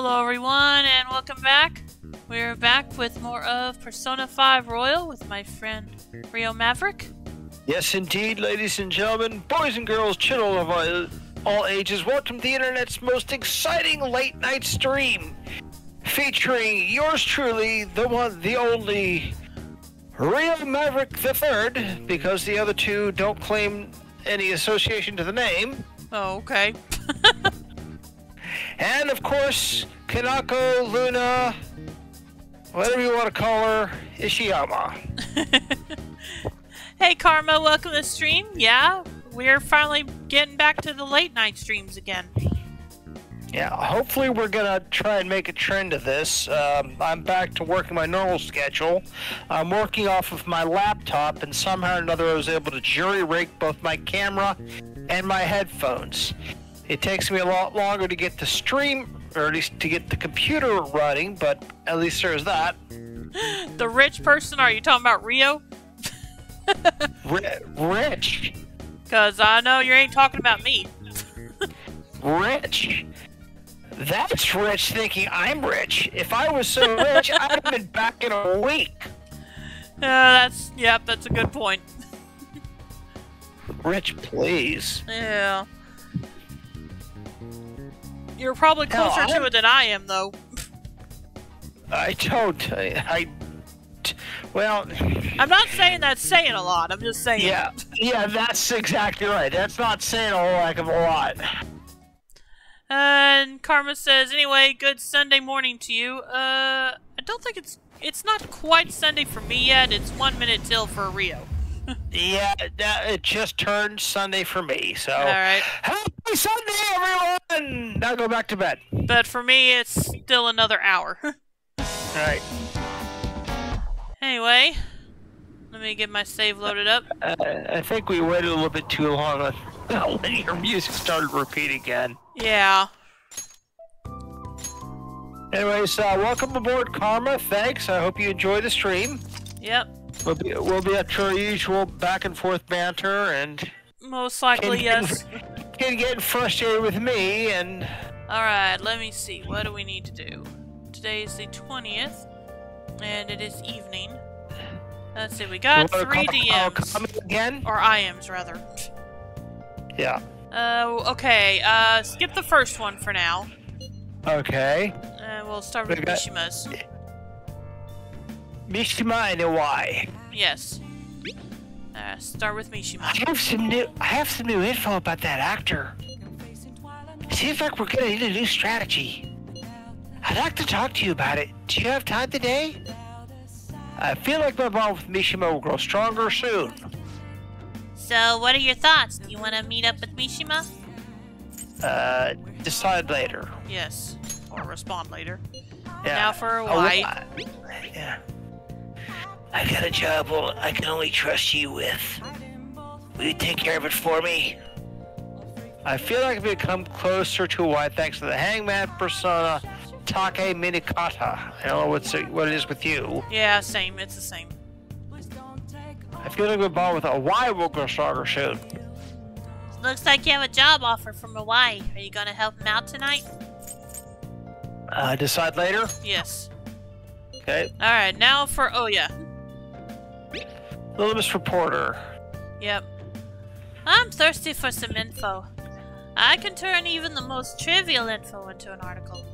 Hello everyone and welcome back. We're back with more of Persona 5 Royal with my friend Ryo Maverick. Yes, indeed, ladies and gentlemen, boys and girls, children of all, ages, welcome to the internet's most exciting late night stream, featuring yours truly, the one, the only, Ryo Maverick the Third, because the other two don't claim any association to the name, Oh, okay. and of course, Kinako Luna, whatever you want to call her, Ishiyama. hey Karma, welcome to the stream. Yeah, we're finally getting back to the late night streams again. Yeah, hopefully we're gonna try and make a trend of this. Um, I'm back to working my normal schedule. I'm working off of my laptop, and somehow or another I was able to jury rig both my camera and my headphones. It takes me a lot longer to get the stream, or at least to get the computer running, but at least there's that. The rich person, are you talking about Ryo? Ri- rich, Because I know you ain't talking about me. rich. That's rich thinking I'm rich. If I was so rich, I'd have been back in a week. Uh, that's, yep, that's a good point. Rich, please. Yeah. You're probably closer to it than I am, though. I don't. I. I well, I'm not saying that's saying a lot, I'm just saying. yeah, yeah, that's exactly right. That's not saying a whole heck of a lot. And Karma says, anyway, good Sunday morning to you. Uh, I don't think it's it's not quite Sunday for me yet. It's one minute till for Ryo. Yeah, that, it just turned Sunday for me, so. All right, Happy Sunday, everyone! Now go back to bed. but for me, it's still another hour. All right. anyway, let me get my save loaded up. Uh, I think we waited a little bit too long on when your music started repeating again. Yeah. Anyways, uh, welcome aboard, Karma. Thanks. I hope you enjoy the stream. Yep. We'll be we'll be up to our usual back and forth banter and Most likely, yes. kid getting frustrated with me and All right. Let me see. What do we need to do? Today is the twentieth, and it is evening. Let's see. We got three call- DMs again. or IMs rather. Yeah. Uh, okay, uh, skip the first one for now. Okay. And we'll start with We got- Mishima's. Mishima and Iwai. Yes. Uh, start with Mishima. I have some new I have some new info about that actor. Seems like we're gonna need a new strategy. I'd like to talk to you about it. Do you have time today? I feel like my bond with Mishima will grow stronger soon. So, what are your thoughts? Do you want to meet up with Mishima? Uh, decide later. Yes. Or respond later. Yeah. Now for Oh, Iwai. I- yeah. I got a job well, I can only trust you with. Will you take care of it for me? I feel like I've become closer to Iwai thanks to the hangman persona Take-Minakata. I don't know what's what it is with you. Yeah, same. It's the same. I feel like we're bond with a why will grow stronger soon. Looks like you have a job offer from Iwai. Are you gonna help him out tonight? Uh, decide later. Yes. Okay. Alright, now for Oya. Little Miss Reporter. Yep. I'm thirsty for some info. I can turn even the most trivial info into an article.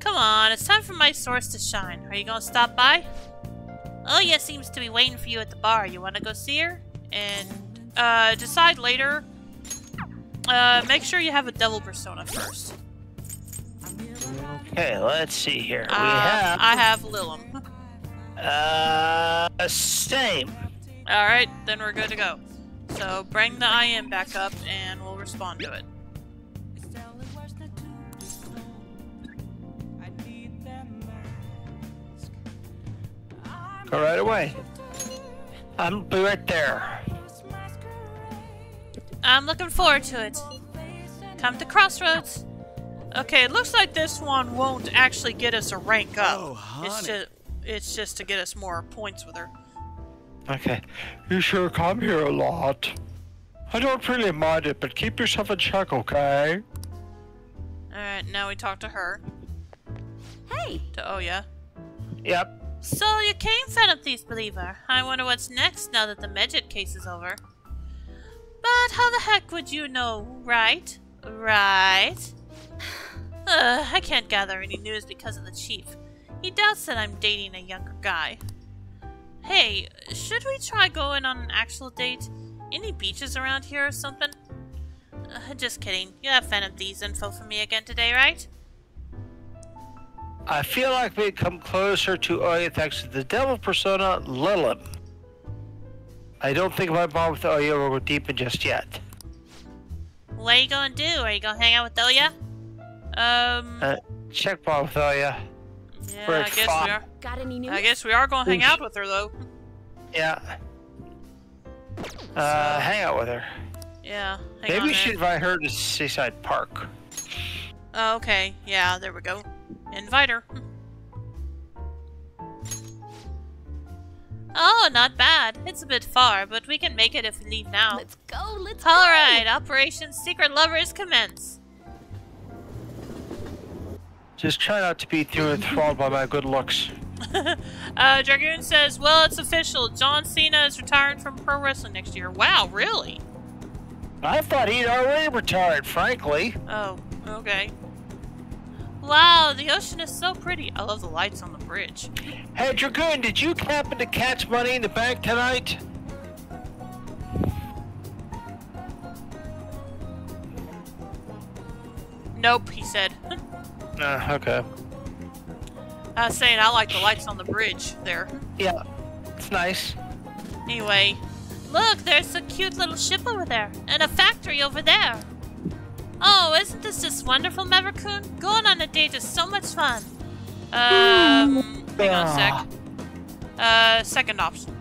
Come on, it's time for my source to shine. Are you gonna stop by? Oya seems to be waiting for you at the bar. You wanna go see her? And, uh, decide later. Uh, make sure you have a double persona first. Okay, let's see here. Uh, we have I have Lilim. Uh same. Alright, then we're good to go. So bring the IM back up and we'll respond to it. Go right away. I'm be right there. I'm looking forward to it. Come to Crossroads. Okay, it looks like this one won't actually get us a rank up. Oh, It's honey. just it's just to get us more points with her. Okay. You sure come here a lot. I don't really mind it, but keep yourself in check, okay? Alright, now we talk to her. Hey! To Oya. Yep. So you came, Phantom Thief Believer. I wonder what's next now that the Medjed case is over. But how the heck would you know, right? Right? Uh, I can't gather any news because of the chief. He doubts that I'm dating a younger guy. Hey, should we try going on an actual date? Any beaches around here or something? Uh, just kidding. You have Phantom these info for me again today, right? I feel like we've come closer to Oya thanks to the devil persona, Lilim. I don't think my bond with Oya will go deepen just yet. What are you gonna do? Are you gonna hang out with Oya? Um, Uh, check bond with Oya. Yeah, we're I guess five. we are. Got any news? I guess we are gonna hang out with her though. Yeah. Uh, hang out with her. Yeah. Hang Maybe on we there. should invite her to Seaside Park. Oh, okay. Yeah, there we go. Invite her. Oh, not bad. It's a bit far, but we can make it if we leave now. Let's go, let's go! Alright, Operation Secret Lovers commence. Just try not to be too enthralled by my good looks. uh, Dragoon says, well, it's official. John Cena is retiring from pro wrestling next year. Wow, really? I thought he'd already retired, frankly. Oh, okay. Wow, the ocean is so pretty. I love the lights on the bridge. Hey, Dragoon, did you happen to catch money in the bank tonight? Nope, he said. Uh, okay. I was saying I like the lights on the bridge there. Yeah, it's nice. Anyway, look, there's a cute little ship over there, and a factory over there. Oh, isn't this just wonderful, Mavericoon? Going on a date is so much fun. Um, hang on a sec. Uh, second option.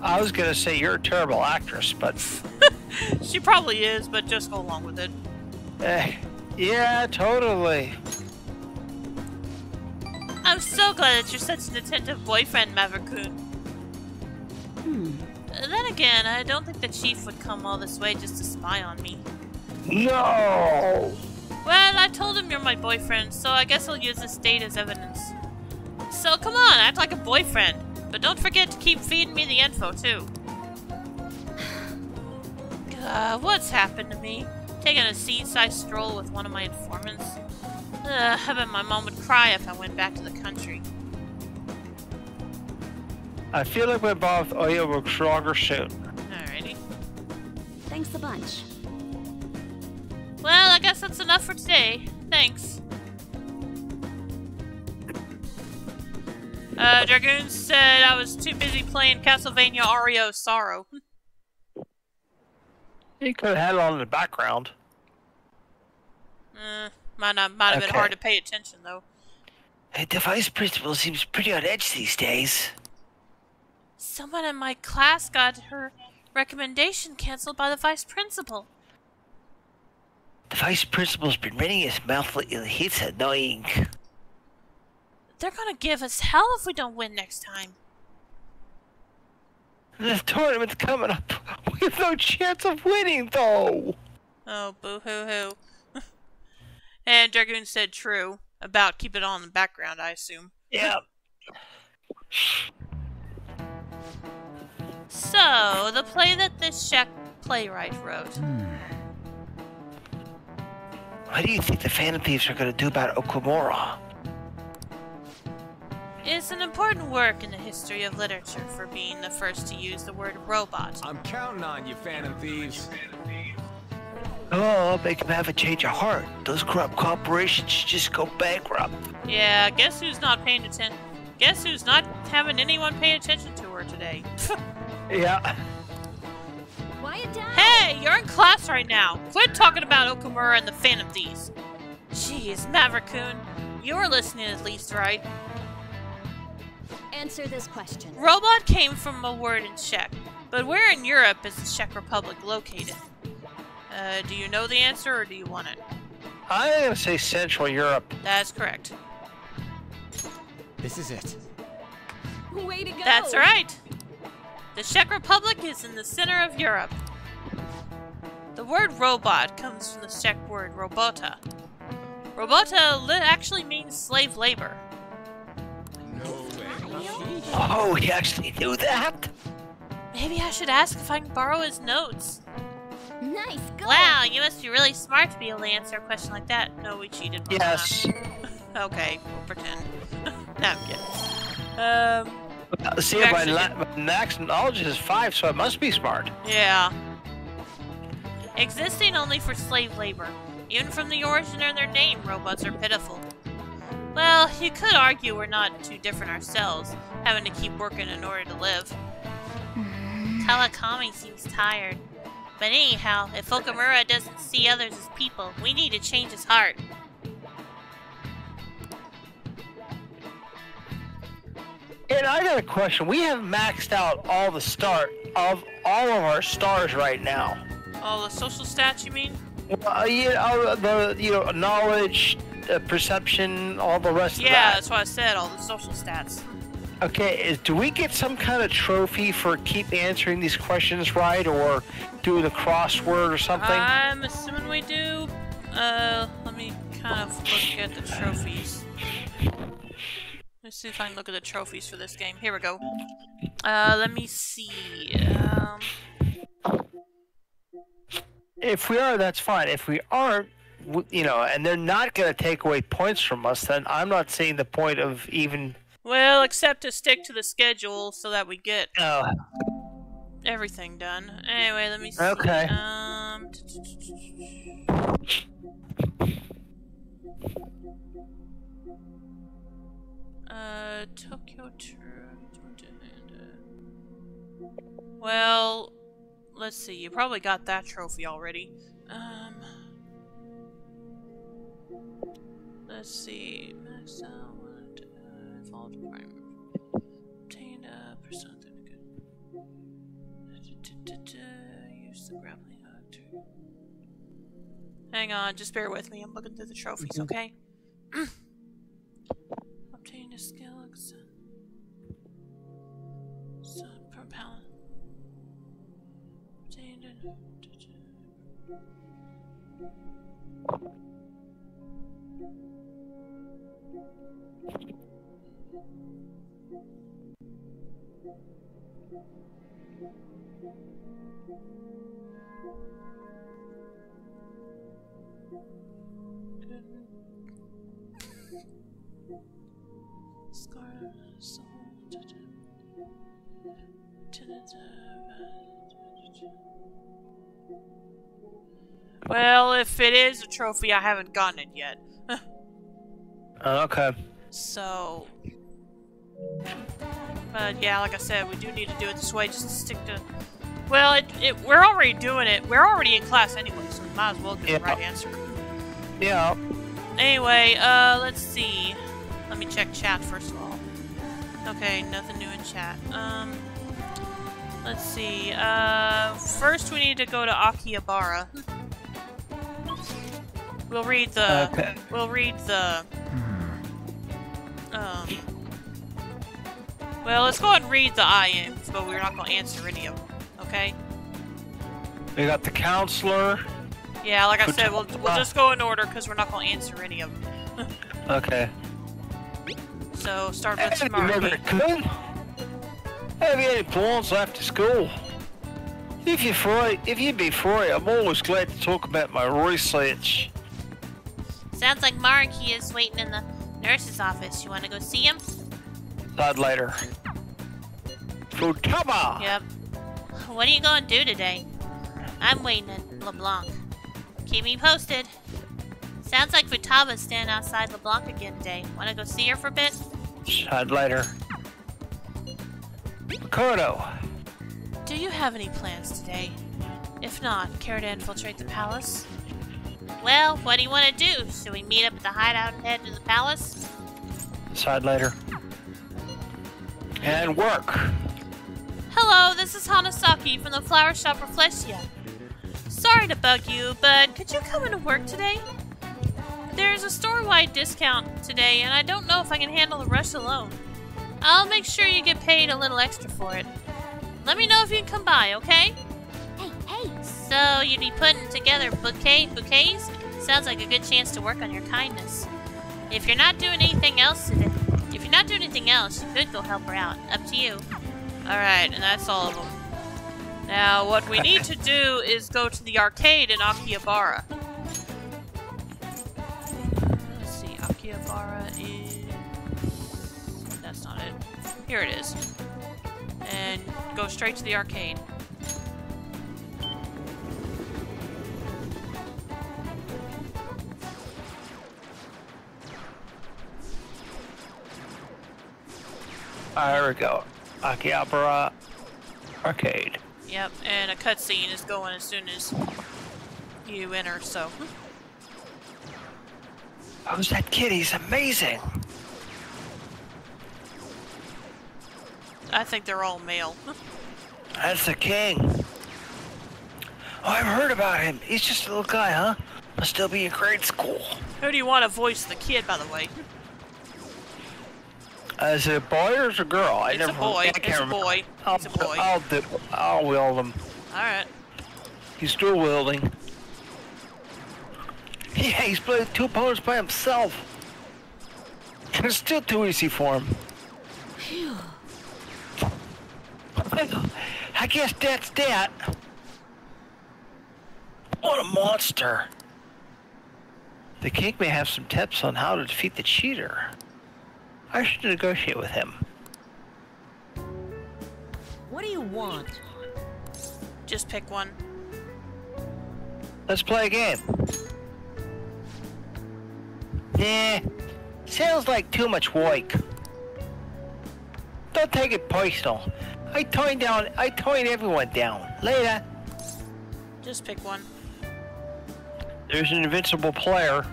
I was gonna say you're a terrible actress, but She probably is, but just go along with it. eh, yeah, totally. I'm so glad that you're such an attentive boyfriend, Mavericoon. Hmm. Uh, Then again, I don't think the chief would come all this way just to spy on me. No. Well, I told him you're my boyfriend, so I guess I'll use this date as evidence. So come on, act like a boyfriend. But don't forget to keep feeding me the info, too. Uh, what's happened to me? Taking a seaside stroll with one of my informants? Ugh, I bet my mom would cry if I went back to the country. I feel like my bond with Oya will grow stronger soon. Alrighty. Thanks a bunch. Well, I guess that's enough for today. Thanks. Uh, Dragoon said I was too busy playing Castlevania Aria of Sorrow. he could have had it on in the background. Uh, might not, might have been hard to pay attention though. The vice principal seems pretty on edge these days. Someone in my class got her recommendation canceled by the vice principal. The vice principal's been running his mouth lately. He's annoying. They're gonna give us hell if we don't win next time. The tournament's coming up. We have no chance of winning, though. Oh, boo hoo hoo. And Dragoon said true about keep it on in the background, I assume. Yeah. So, the play that this Czech playwright wrote. Hmm. What do you think the Phantom Thieves are going to do about Okamura? It's an important work in the history of literature for being the first to use the word robot. I'm counting on you, Phantom Thieves. Oh, make him have a change of heart. Those corrupt corporations should just go bankrupt. Yeah, guess who's not paying attention? Guess who's not having anyone pay attention to her today? Yeah. Quiet down! hey, you're in class right now. Quit talking about Okamura and the Phantom Thieves. Jeez, Mavericoon, you're listening at least, right? Answer this question. Robot came from a word in Czech, but where in Europe is the Czech Republic located? Uh, do you know the answer or do you want it? I'm going to say Central Europe. That's correct. This is it. Way to go! That's right. The Czech Republic is in the center of Europe. The word robot comes from the Czech word robota, Robota li actually means slave labor. No way. Oh, he actually knew that? Maybe I should ask if I can borrow his notes. Nice go. Wow, you must be really smart to be able to answer a question like that. No, we cheated. Mama. Yes. Okay, we'll pretend. no, I'm kidding. Um, See, You my, actually la- my max knowledge is five, so I must be smart. yeah. Existing only for slave labor. Even from the origin of their name, robots are pitiful. Well, you could argue we're not too different ourselves, having to keep working in order to live. Kawakami seems tired. But anyhow, if Okamura doesn't see others as people, we need to change his heart. And I got a question. We have maxed out all the start of all of our stars right now. All the social stats, you mean? Uh, you know, the you know knowledge, uh, perception, all the rest Yeah, of that. that's what I said, all the social stats. Okay, is, do we get some kind of trophy for keep answering these questions right, or doing a crossword or something? I'm assuming we do. Uh, let me kind of look at the trophies. Let's see if I can look at the trophies for this game. Here we go. Uh, let me see. Um, if we are, that's fine. If we aren't, you know, and they're not going to take away points from us, then I'm not seeing the point of even. Well, except to stick to the schedule so that we get Uh, everything done. Anyway, let me see. Okay. Um. Uh, Tokyo. Well, let's see. You probably got that trophy already. Um. Let's see. Max Obtained a persona. Use the grappling hook to... Hang on, just bear with me. I'm looking through the trophies, mm-hmm. okay? Obtain a skill. Sun propellant. Obtained an... Soul. Well, if it is a trophy, I haven't gotten it yet. Uh, okay. So, but yeah, like I said, we do need to do it this way just to stick to. Well, it, it we're already doing it. We're already in class anyway, so we might as well get Yeah. the right answer. Yeah. Anyway, uh, let's see. Let me check chat first of all. Okay, nothing new in chat. Um, let's see. Uh, first we need to go to Akihabara. We'll read the. Okay. We'll read the. Um. Well, let's go ahead and read the IMs, but we're not going to answer any of them. Okay? They got the counselor. Yeah, like I said, we'll, we'll just go in order because we're not going to answer any of them. Okay. So start with Smart. Have you any plans after school? If you're free, if you'd be free, I'm always glad to talk about my research. Sounds like Maruki is waiting in the nurse's office. You want to go see him? That later. Futaba! Yep. What are you going to do today? I'm waiting at LeBlanc. Keep me posted. Sounds like Futaba's standing outside LeBlanc again today. Want to go see her for a bit? Later. Kodo. Do you have any plans today? If not, care to infiltrate the palace? Well, what do you want to do? Should we meet up at the hideout and head to the palace? Side later. And work. Hello, this is Hanasaki from the flower shop Rafflesia. Sorry to bug you, but could you come into work today? There's a store-wide discount today, and I don't know if I can handle the rush alone. I'll make sure you get paid a little extra for it. Let me know if you can come by, okay? Hey, hey! So you'd be putting together bouquet bouquets? sounds like a good chance to work on your kindness. If you're not doing anything else today, if you're not doing anything else, you could go help her out. Up to you. Alright, and that's all of them. Now, what we need to do is go to the arcade in Akihabara. Let's see, Akihabara is... That's not it. Here it is. And go straight to the arcade. There we go. Akihabara Arcade. Yep, and a cutscene is going as soon as you enter, so... Who's that kid? He's amazing. I think they're all male. That's the king. Oh, I've heard about him. He's just a little guy, huh? Must still be in grade school. Who do you want to voice the kid, by the way? Uh, is it a boy or is it a girl? I It's a never. boy. I can't It's a boy. I'll, It's a boy. I'll do. I'll wield him. Alright. He's dual wielding. Yeah, he's playing two opponents by himself. It's still too easy for him. I guess that's that. What a monster. The king may have some tips on how to defeat the cheater. I should negotiate with him. What do you want? Just pick one. Let's play a game. Nah, sounds like too much work. Don't take it personal. I turned down. I turned everyone down. Later. Just pick one. There's an invincible player.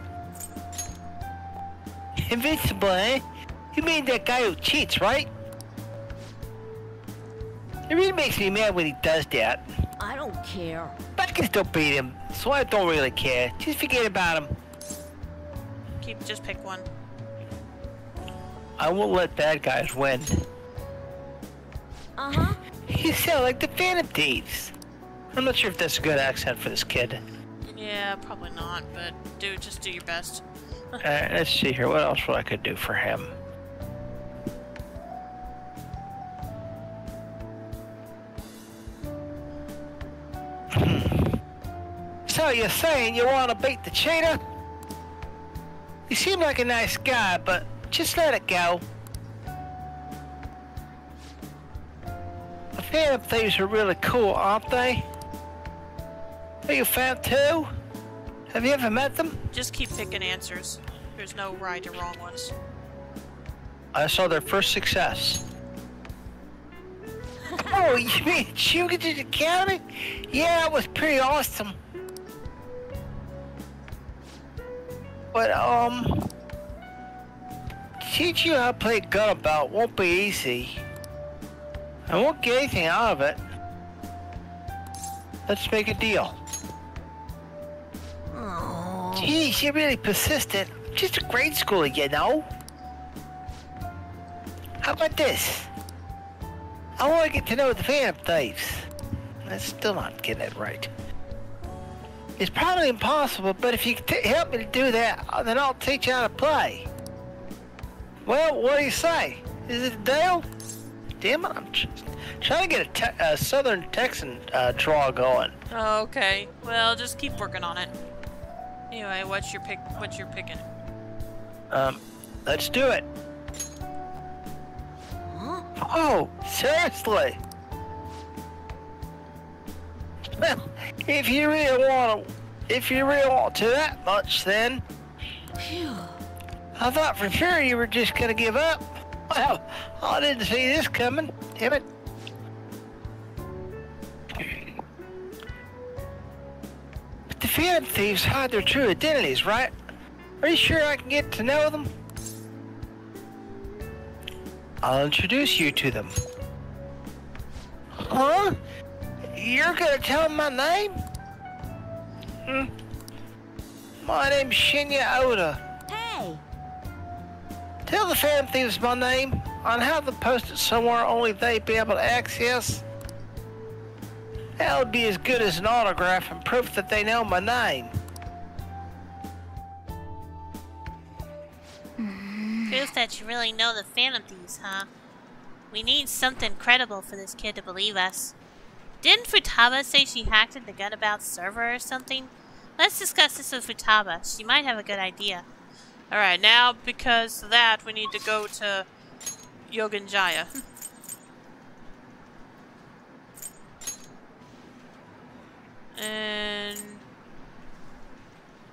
Invincible, eh? You mean that guy who cheats, right? It really makes me mad when he does that. I don't care. But I can still beat him, so I don't really care. Just forget about him. Keep just pick one. I won't let bad guys win. Uh huh. You sound like the Phantom Thieves. I'm not sure if that's a good accent for this kid. Yeah, probably not, but dude, just do your best. Uh, let's see here. What else would I could do for him? So you're saying you want to beat the cheetah? You seem like a nice guy, but just let it go. The Phantom Thieves are really cool, aren't they? Are you a fan too? Have you ever met them? Just keep picking answers. There's no right or wrong ones. I saw their first success. oh, you mean Chugach's Academy? Yeah, it was pretty awesome. But, um... Teach you how to play Gunabout won't be easy. I won't get anything out of it. Let's make a deal. Oh. Geez, you're really persistent. Just a grade schooler, you know. How about this? I want to get to know the Phantom Thieves. I'm still not getting it right. It's probably impossible, but if you help me to do that, uh, then I'll teach you how to play. Well, what do you say? Is it a deal? Damn it, I'm trying to get a, te- a Southern Texan uh, draw going. Okay, well, just keep working on it. Anyway, what's your pick? What's your picking? Um, let's do it. Huh? Oh, seriously? Well, if you really want to, if you really want to that much, then Phew. I thought for sure you were just gonna give up. Well, I didn't see this coming. Damn it. But the Phantom Thieves hide their true identities, right? Are you sure I can get to know them? I'll introduce you to them. You're gonna tell him my name? Hmm? My name's Shinya Oda. Hey! Tell the Phantom Thieves my name. I'll have them it somewhere only they'd be able to access. That would be as good as an autograph and proof that they know my name. Proof that you really know the Phantom Thieves, huh? We need something credible for this kid to believe us. Didn't Futaba say she hacked into Gunabout's server or something? Let's discuss this with Futaba. She might have a good idea. Alright, now because of that, we need to go to Yongen-Jaya. and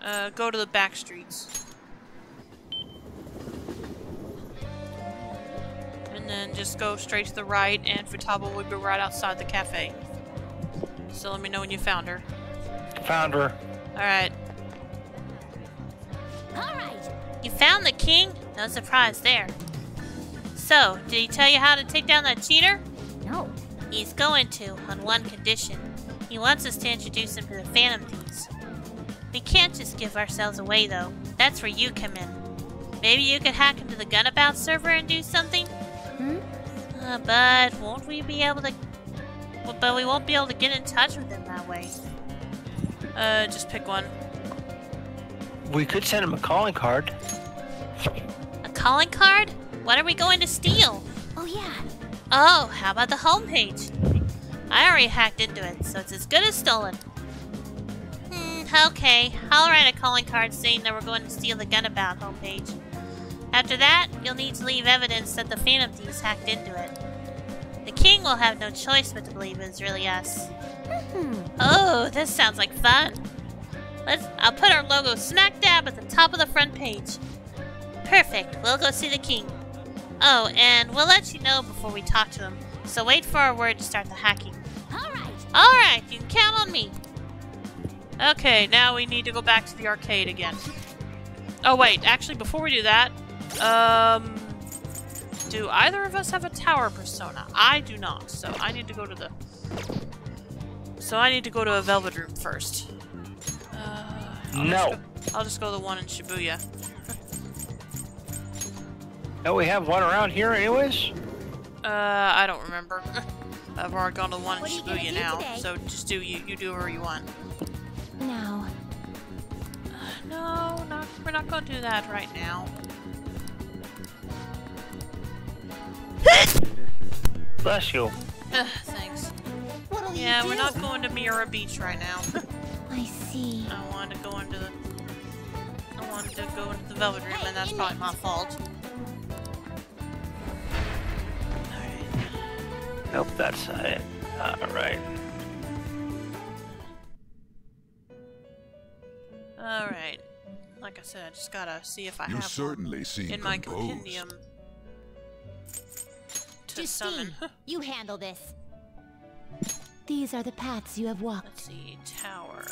uh, go to the back streets. And then just go straight to the right, and Futaba will be right outside the cafe. So let me know when you found her. Found her. Alright. All right. You found the king? No surprise there. So, did he tell you how to take down that cheater? No. He's going to, on one condition. He wants us to introduce him to the Phantom Thieves. We can't just give ourselves away, though. That's where you come in. Maybe you could hack into the Gunabout server and do something? Hmm? Uh, but won't we be able to... Well, but we won't be able to get in touch with him that way. Uh, just pick one. We could send him a calling card. A calling card? What are we going to steal? Oh yeah. Oh, how about the homepage? I already hacked into it, so it's as good as stolen. Hmm, okay. I'll write a calling card saying that we're going to steal the Gunabout homepage. After that, you'll need to leave evidence that the Phantom Thieves hacked into it. The king will have no choice but to believe it's really us. Hmm. Oh, this sounds like fun. Let's I'll put our logo smack dab at the top of the front page. Perfect. We'll go see the king. Oh, and we'll let you know before we talk to him. So wait for our word to start the hacking. All right. All right, you can count on me. Okay, now we need to go back to the arcade again. Oh wait, actually before we do that, um do either of us have a tower persona? I do not, so I need to go to the So I need to go to a velvet room first. Uh, I'll No. Just go, I'll just go to the one in Shibuya. Don't we have one around here anyways? Uh, I don't remember. I've already gone to the one in What are you gonna Shibuya now, today? so just do you you do whatever you want. Now. No, not we're not gonna do that right now. Bless you. Ugh, thanks. What'll Yeah, you we're do? not going to Miura Beach right now. I see. I wanted to go into the. I wanted to go into the Velvet Room, and that's probably my fault. Alright. Nope, that's not it. Alright. Alright. Like I said, I just gotta see if I You have certainly seem one in my composed. compendium to summon. Justine, you handle this. These are the paths you have walked. Let's see, tower.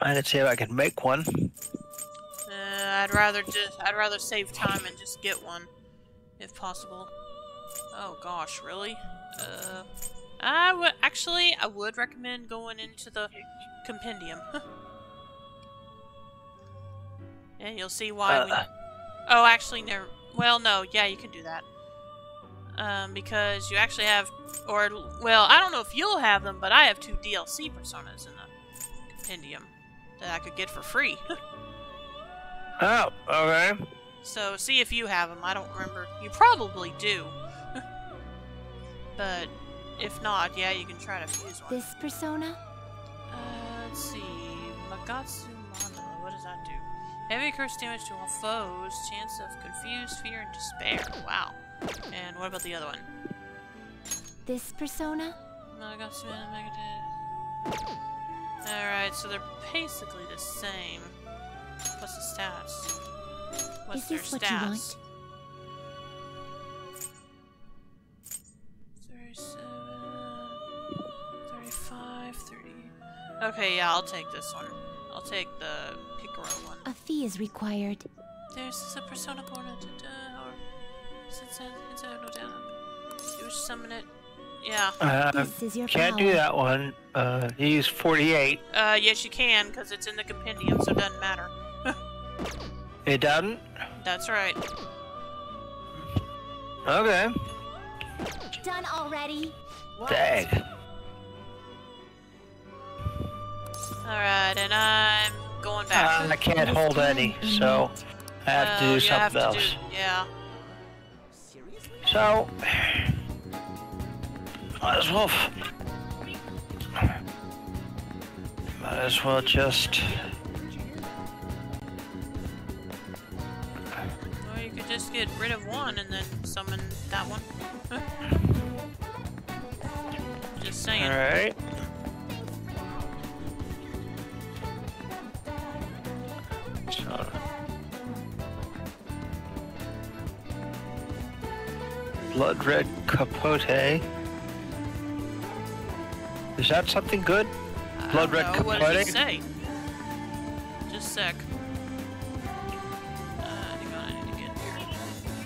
I didn't see if I could make one. Uh, I'd rather just I'd rather save time and just get one, if possible. Oh gosh, really? Uh, I would actually I would recommend going into the compendium. and you'll see why. we... Uh. Oh, actually, never. Well, no, yeah, you can do that. Um, because you actually have, or well, I don't know if you'll have them, but I have two DLC personas in the compendium that I could get for free. Oh, okay. So see if you have them. I don't remember. You probably do. but if not, yeah, you can try to fuse one. This persona? Uh, let's see. Magatsu Mana. What does that do? Heavy curse damage to all foes. Chance of confused fear and despair. Wow. And what about the other one? This persona? Magatsu Mana. Alright, so they're basically the same. What's the stats? What's Is their this what you stats? want? 37, 35, 30. Okay, yeah, I'll take this one. I'll take the Picaro one. A fee is required. There's a persona born into or since inside no down. You wish to summon it. Yeah. Uh, This is your can't power. do that one. Uh, you use 48. Uh, yes, you can, because it's in the compendium, so it doesn't matter. It doesn't? That's right. Okay. Done already? Dang. Alright, and I'm going back. Uh, I can't hold any, so I have to do something else. do- yeah. So, might as well. Might as well just. Or you could just get rid of one and then summon that one. just saying. Alright. So. Blood red capote. Is that something good? I Blood don't red know, What did capote? say? Just sec. Uh, hang on, I need to get here.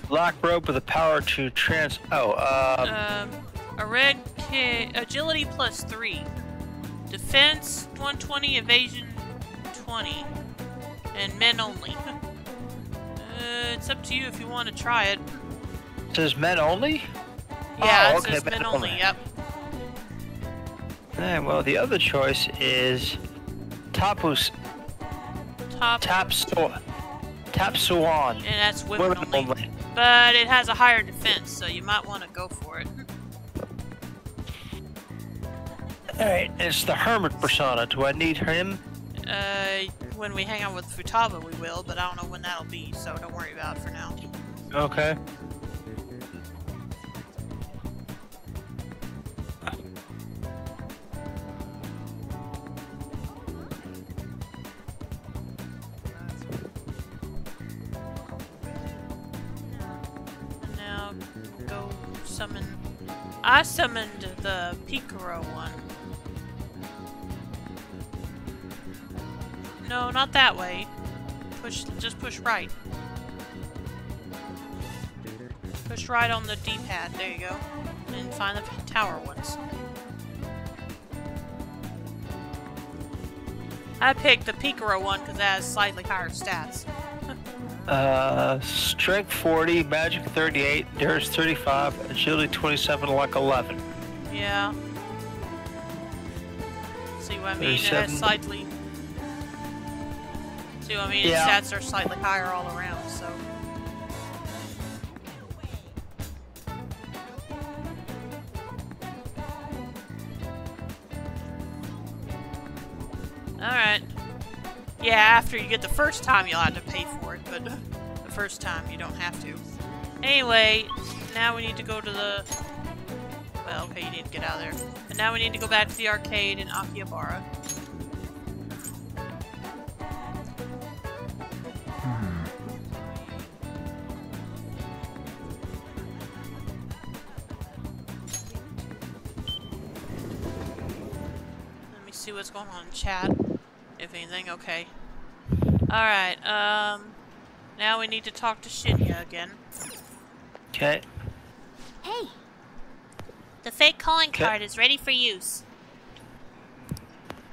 Black robe with the power to trans. Oh, uh, Um, a red kid, agility plus three, defense 120, evasion 20, and men only. uh, it's up to you if you want to try it. it says men only. Yeah, Oh, it okay, says men men only. only. Yep. Eh, well, the other choice is Tapus Top, Tapsu Tapsuan. and that's women, Women only. only. But it has a higher defense, so you might want to go for it. Alright, it's the hermit persona. Do I need him? Uh, when we hang out with Futaba, we will, but I don't know when that'll be, so don't worry about it for now. Okay. Now, go summon. I summoned the Picaro one. No, not that way. Push, just push right. Push right on the D-pad. There you go, and find the tower ones. I picked the Picaro one because it has slightly higher stats. Uh, strength 40, magic 38, endurance 35, agility 27, luck 11. Yeah. See what I mean? It has slightly. What I mean? Yeah. Stats are slightly higher all around, so. Alright. Yeah, after you get the first time, you'll have to pay for it, but the first time you don't have to. Anyway, now we need to go to the well, okay, you need to get out of there. And now we need to go back to the arcade in Akihabara. Going on in chat. If anything, okay. Alright, um... Now we need to talk to Shinya again. Okay. Hey, The fake calling Okay. card is ready for use.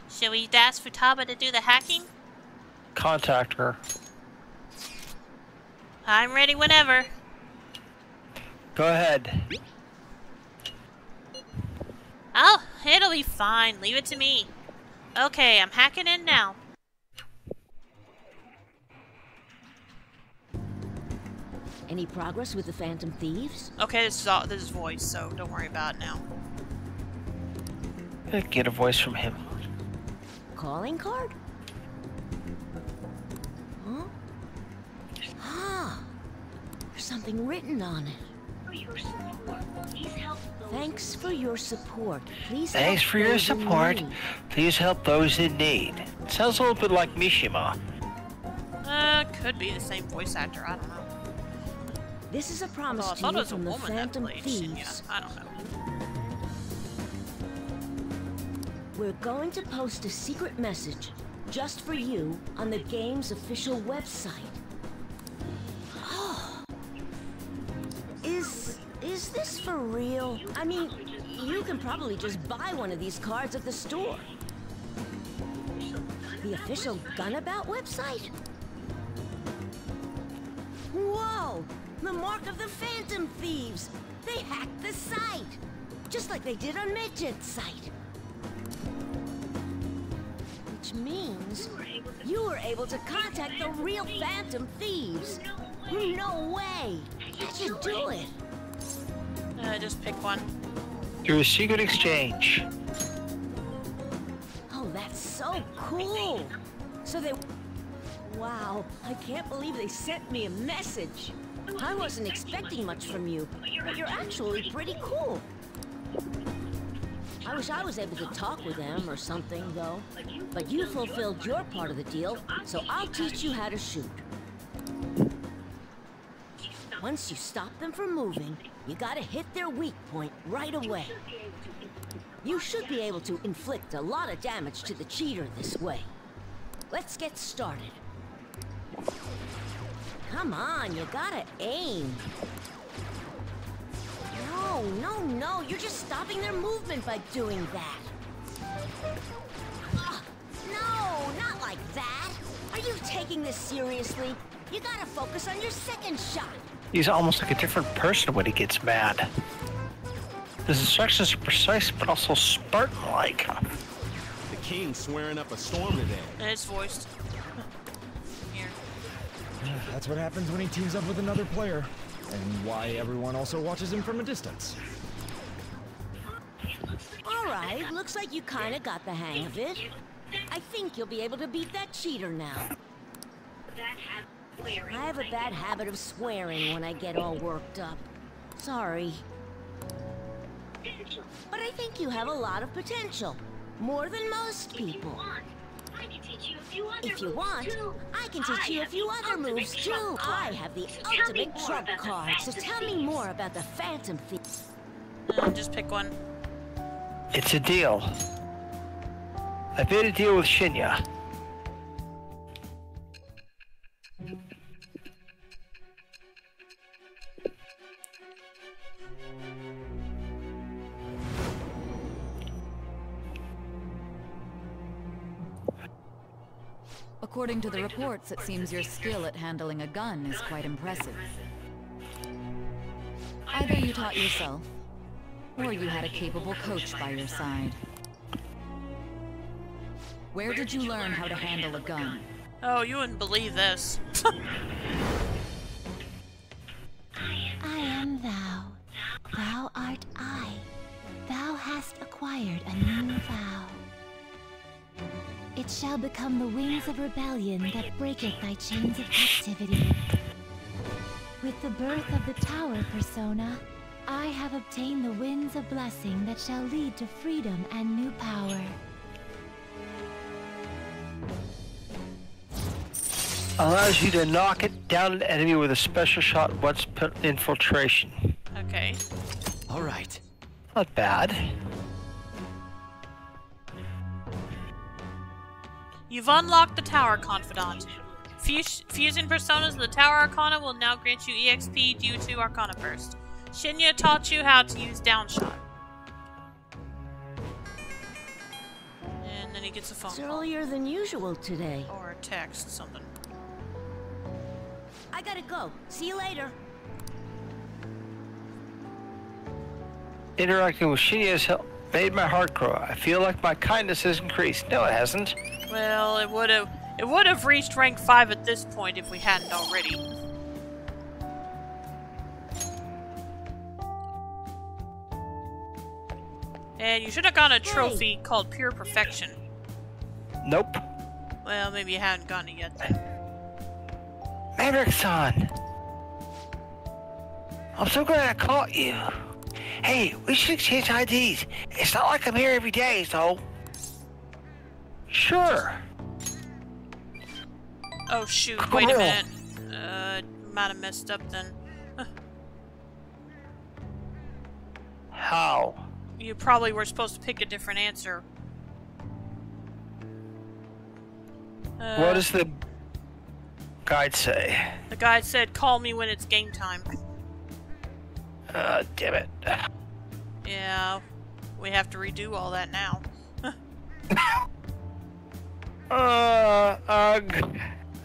Should we ask Futaba to do the hacking? Contact her. I'm ready whenever. Go ahead. Oh, it'll be fine. Leave it to me. Okay, I'm hacking in now. Any progress with the Phantom Thieves? Okay, this is all this is voice, so don't worry about it now. Get a voice from him. Calling card? Huh? Ah, there's something written on it. Thanks for your support. Please Thanks help for your those in support. need. Please help those in need. Sounds a little bit like Mishima. Uh, could be the same voice actor. I don't know. This is a promise Although I to you from the Phantom played Thieves. Shinya. I don't know. We're going to post a secret message just for you on the game's official website. For real? I mean, you can probably just buy one of these cards at the store. The official Gun About website? Whoa! The mark of the Phantom Thieves! They hacked the site! just like they did on Medjed's site. Which means you were able to contact the real Phantom Thieves. No way! How'd you do it? Uh, just pick one. Through a secret exchange. Oh, that's so cool! So they... Wow, I can't believe they sent me a message. I wasn't expecting much from you, but you're actually pretty cool. I wish I was able to talk with them or something, though. But you fulfilled your part of the deal, so I'll teach you how to shoot. Once you stop them from moving, you gotta hit their weak point right away. You should be able to inflict a lot of damage to the cheater this way. Let's get started. Come on, you gotta aim. No, no, no, you're just stopping their movement by doing that. Ugh, no, not like that. Are you taking this seriously? You gotta focus on your second shot. He's almost like a different person when he gets mad. His instructions are precise, but also Spartan-like. The king's swearing up a storm today. And it's voiced. Here. That's what happens when he teams up with another player. And why everyone also watches him from a distance. All right, looks like you kinda got the hang of it. I think you'll be able to beat that cheater now. I have a bad habit of swearing when I get all worked up. Sorry. But I think you have a lot of potential. More than most people. If you want, I can teach you a few other moves too. I have the ultimate trump card, so tell me more about the Phantom Thief. Uh, just pick one. It's a deal. I made a deal with Shinya. According to the reports, it seems your skill at handling a gun is quite impressive. Either you taught yourself, or you had a capable coach by your side. Where did you learn how to handle a gun? Oh, you wouldn't believe this. I am thou. Thou art I. Thou hast acquired a new vow. It shall become the wings of rebellion that breaketh thy chains of captivity. With the birth of the tower persona, I have obtained the winds of blessing that shall lead to freedom and new power. Allows you to knock it down an enemy with a special shot once per infiltration. Okay. All right. Not bad. You've unlocked the Tower Confidant. Fus fusing personas of the Tower Arcana will now grant you EXP due to Arcana Burst. Shinya taught you how to use Downshot. And then he gets a phone It's call. earlier than usual today. Or a text, something. I gotta go. See you later. Interacting with Shinya has made my heart grow. I feel like my kindness has increased. No, it hasn't. Well, it would have it would have reached rank 5 at this point if we hadn't already. And you should have gotten a trophy called Pure Perfection. Nope. Well, maybe you hadn't gotten it yet then. Maverick-san! I'm so glad I caught you. Hey, we should exchange IDs. It's not like I'm here every day, so... Sure. Oh shoot, Come wait a minute. Uh, might have messed up then. How? You probably were supposed to pick a different answer. Uh, what does the guide say? The guide said, call me when it's game time. Uh, damn it. Yeah, we have to redo all that now. Uh, ugh. Okay.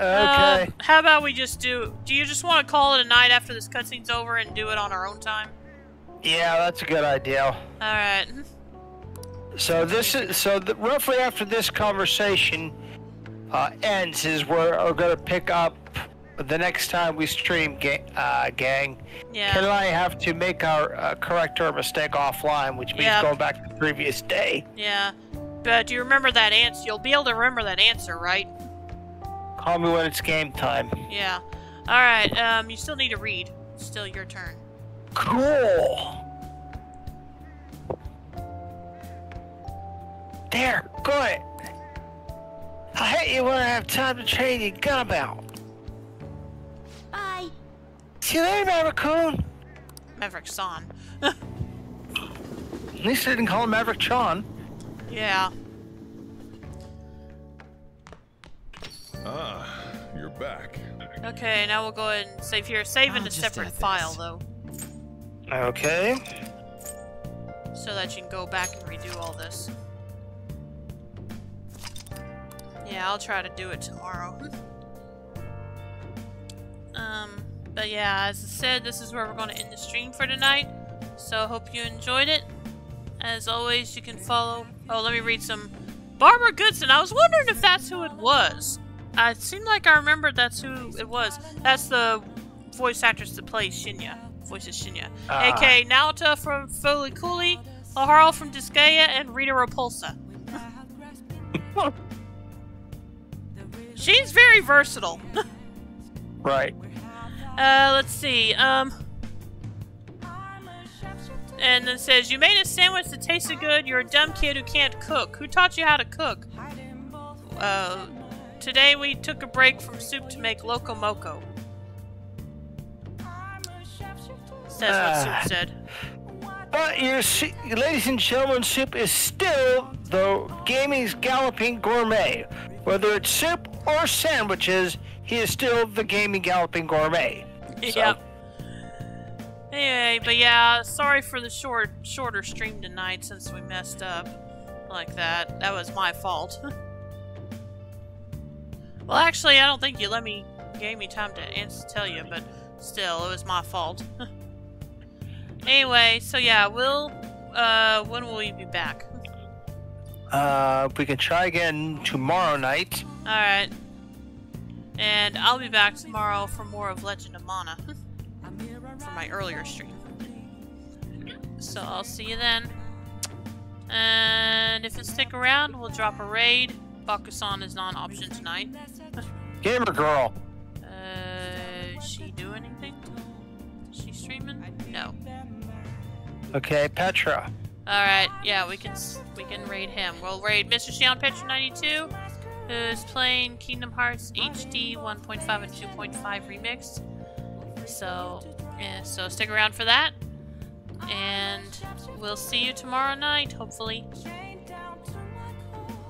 Uh, how about we just do... Do you just want to call it a night after this cutscene's over and do it on our own time? Yeah, that's a good idea. Alright. So this is so the, roughly after this conversation uh, ends is where we're gonna pick up the next time we stream, ga- uh, gang. Yeah. Ken and I have to make our uh, correct our mistake offline, which means Yep. going back to the previous day. Yeah. But do you remember that answer? You'll be able to remember that answer, right? Call me when it's game time. Yeah. Alright, um, you still need to read. Still your turn. Cool. There, good. I hate you when I have time to train you gun about. Bye. See you later, Maverick-kun. Maverick Son. At least I didn't call him Maverick Chan. Yeah. Ah, you're back. Okay, now we'll go ahead and save here. Save in I'll a separate file, this. though, Okay. so that you can go back and redo all this. Yeah, I'll try to do it tomorrow. Um, but yeah, as I said, this is where we're going to end the stream for tonight. So I hope you enjoyed it. As always, you can follow. Oh, let me read some. Barbara Goodson. I was wondering if that's who it was. Uh, it seemed like I remembered that's who it was. That's the voice actress that plays Shinya. Voices Shinya. Ah. aka Naota from Fooly Cooly, Laharl from Disgaea, and Rita Repulsa. She's very versatile. Right. Uh, let's see. Um, and then says you made a sandwich that tasted good. You're a dumb kid who can't cook. Who taught you how to cook? Uh, today we took a break from soup to make loco moco. Says Ah. what soup said. But your, ladies and gentlemen, soup is still the gaming's galloping gourmet. Whether it's soup or sandwiches, he is still the gaming galloping gourmet. So, Yep. Anyway, but yeah, sorry for the short, shorter stream tonight since we messed up like that. That was my fault. well, actually, I don't think you let me gave me time to answer, tell you, but still, it was my fault. anyway, so yeah, we'll. Uh, when will we be back? Uh, we can try again tomorrow night. All right. And I'll be back tomorrow for more of Legend of Mana. my earlier stream. So I'll see you then. And if you stick around, we'll drop a raid. Bakusan is not an option tonight. Gamer girl. Uh, she do anything? Is she streaming? No. Okay, Petra. All right, yeah, we can we can raid him. We'll raid Mr. Shion Petra 92, who's playing Kingdom Hearts HD 1.5 and 2.5 remix. So, yeah, so stick around for that, and we'll see you tomorrow night, hopefully.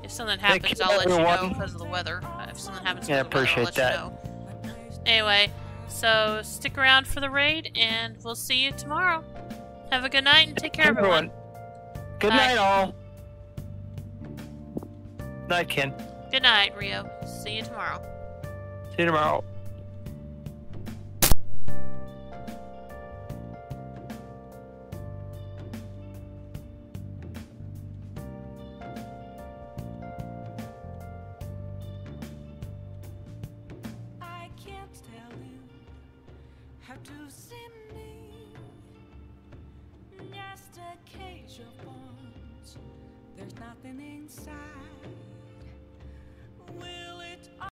If something happens, I'll let you know because of the weather. Uh, If something happens, Yeah, because of the weather, appreciate I'll let you know. Anyway, so stick around for the raid, and we'll see you tomorrow. Have a good night and take care, everyone. Good Bye. night, all. Night, Ken. Good night, Ryo. See you tomorrow. See you tomorrow. to see me. Just a cage of bones. There's nothing inside. Will it?